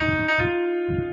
Música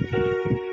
Música